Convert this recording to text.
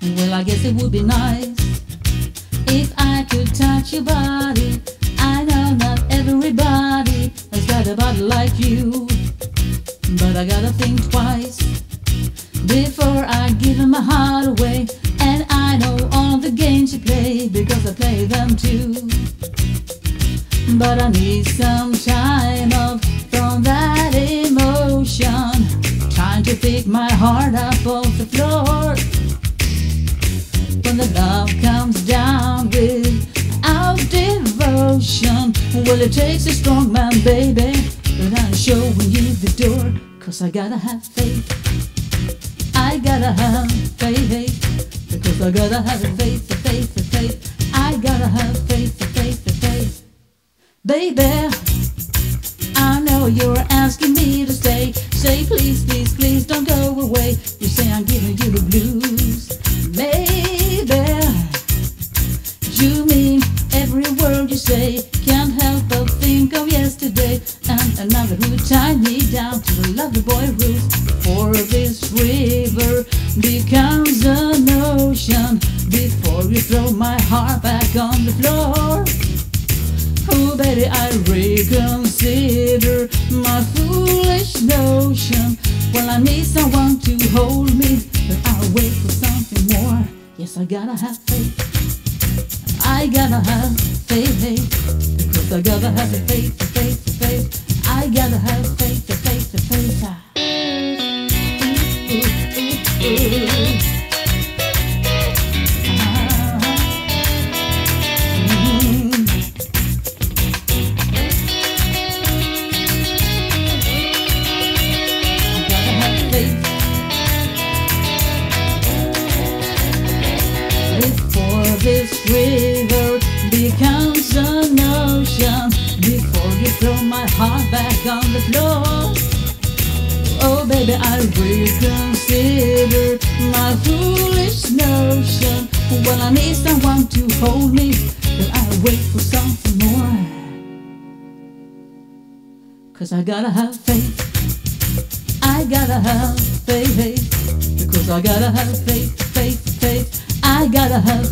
Well, I guess it would be nice if I could touch your body. I know not everybody has got a body like you, but I gotta think twice before I give my heart away. And I know all the games you play because I play them too. But I need some time Well, it takes a strong man, baby. But I'm showing you the door. Cause I gotta have faith. I gotta have faith. Because I gotta have faith, faith, faith. I gotta have faith, faith, faith. Baby, I know you're asking me to stay. Say please, please, please don't go away. You say I'm giving you the blues. Say. Can't help but think of yesterday and another who tied me down to the lovely boy rules. For this river becomes an ocean before you throw my heart back on the floor. Oh, baby, I reconsider my foolish notion. Well, I need someone to hold me, but I'll wait for something more. Yes, I gotta have faith. I gotta have faith, because I gotta have faith, faith, faith. I gotta have faith, faith, faith. This river becomes an ocean, before you throw my heart back on the floor. Oh, baby, I reconsider my foolish notion. Well, I need someone to hold me, but I'll wait for something more. Cause I gotta have faith. I gotta have faith. Because I gotta have faith, faith, faith. I gotta have